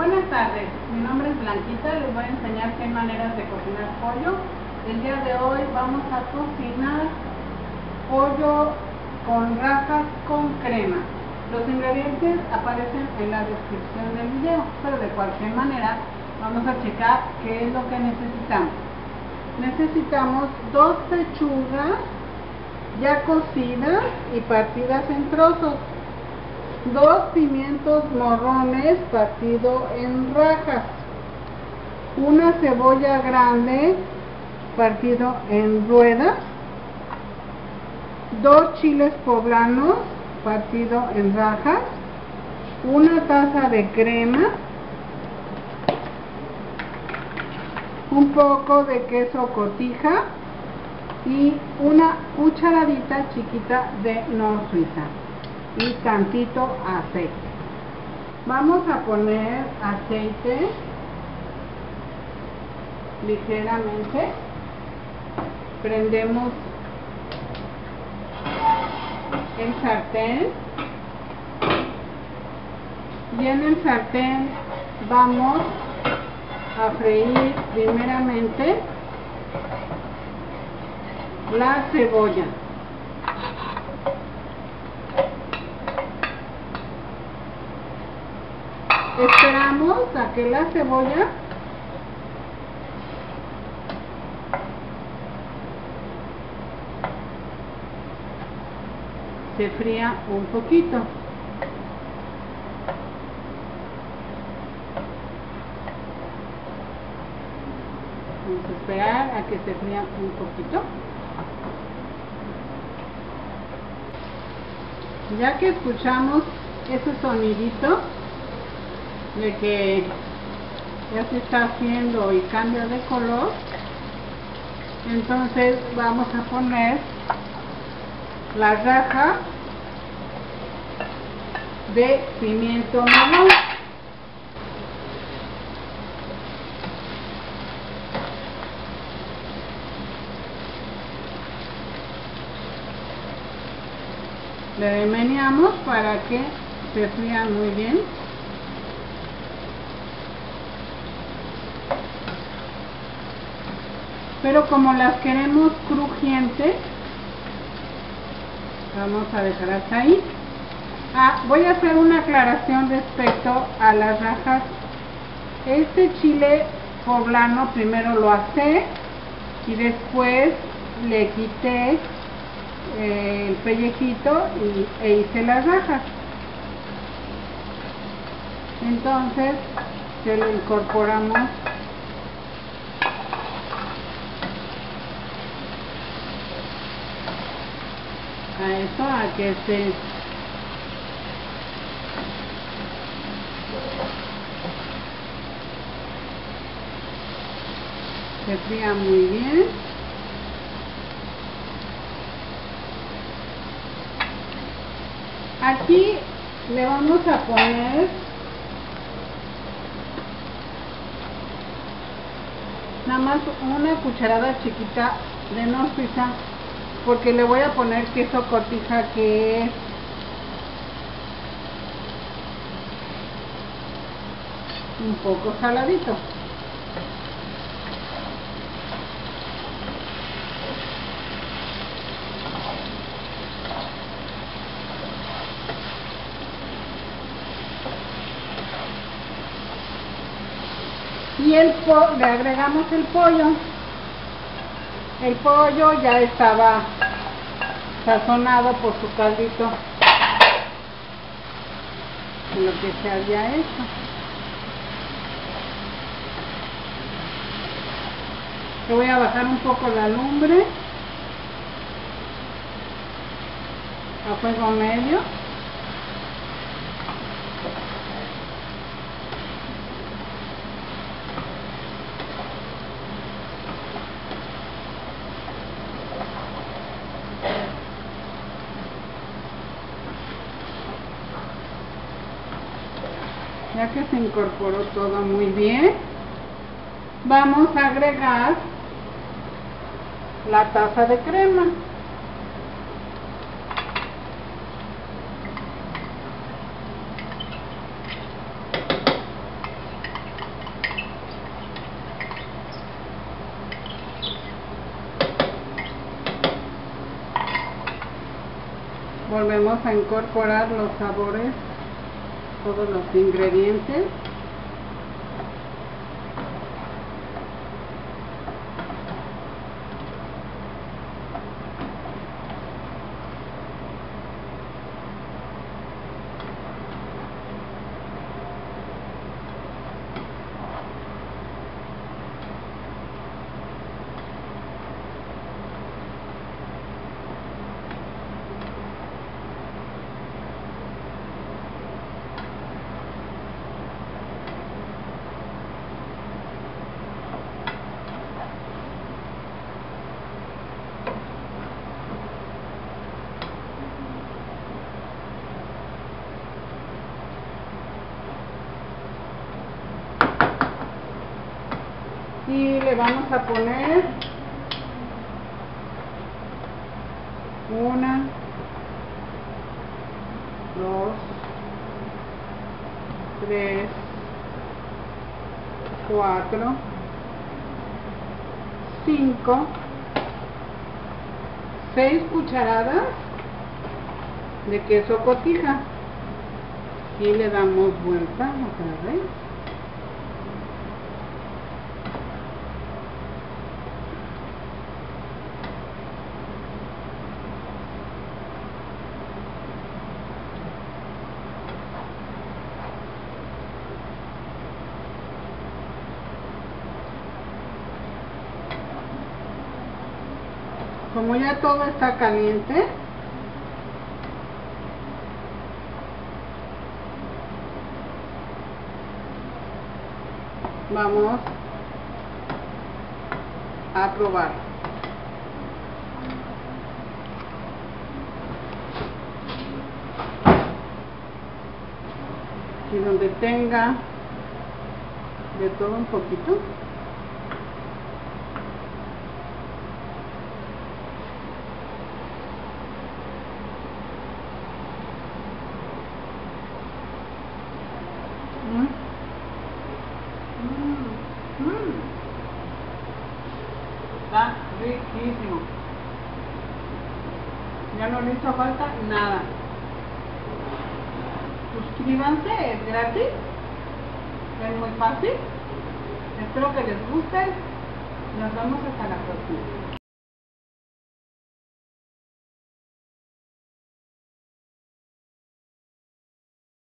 Buenas tardes, mi nombre es Blanquita, les voy a enseñar seis maneras de cocinar pollo. El día de hoy vamos a cocinar pollo con rajas con crema. Los ingredientes aparecen en la descripción del video, pero de cualquier manera vamos a checar qué es lo que necesitamos. Necesitamos dos pechugas ya cocidas y partidas en trozos dos pimientos morrones partido en rajas, una cebolla grande partido en ruedas, dos chiles poblanos partido en rajas, una taza de crema, un poco de queso cotija y una cucharadita chiquita de no suiza y tantito aceite. Vamos a poner aceite ligeramente. Prendemos el sartén y en el sartén vamos a freír primeramente la cebolla. A que la cebolla se fría un poquito. Vamos a esperar a que se fría un poquito. Ya que escuchamos ese sonidito, de que ya se está haciendo y cambia de color entonces vamos a poner la raja de pimiento marrón le meneamos para que se fría muy bien pero como las queremos crujientes vamos a dejar hasta ahí. Ah, voy a hacer una aclaración respecto a las rajas. Este chile poblano primero lo asé y después le quité eh, el pellejito y, e hice las rajas. Entonces se lo incorporamos a eso, a que se se fría muy bien. Aquí le vamos a poner nada más una cucharada chiquita de no porque le voy a poner queso cotija que es un poco saladito. Y el le agregamos el pollo el pollo ya estaba sazonado por su caldito lo que se había hecho. Le voy a bajar un poco la lumbre a fuego medio. ya que se incorporó todo muy bien vamos a agregar la taza de crema. Volvemos a incorporar los sabores todos los ingredientes. Y le vamos a poner una dos tres cuatro cinco seis cucharadas de queso cotija. Y le damos vuelta otra vez como ya todo está caliente vamos a probar. Y donde tenga de todo un poquito Está riquísimo. Ya no le hizo falta nada. Suscríbanse, es gratis. Es muy fácil. Espero que les guste. Nos vemos hasta la próxima.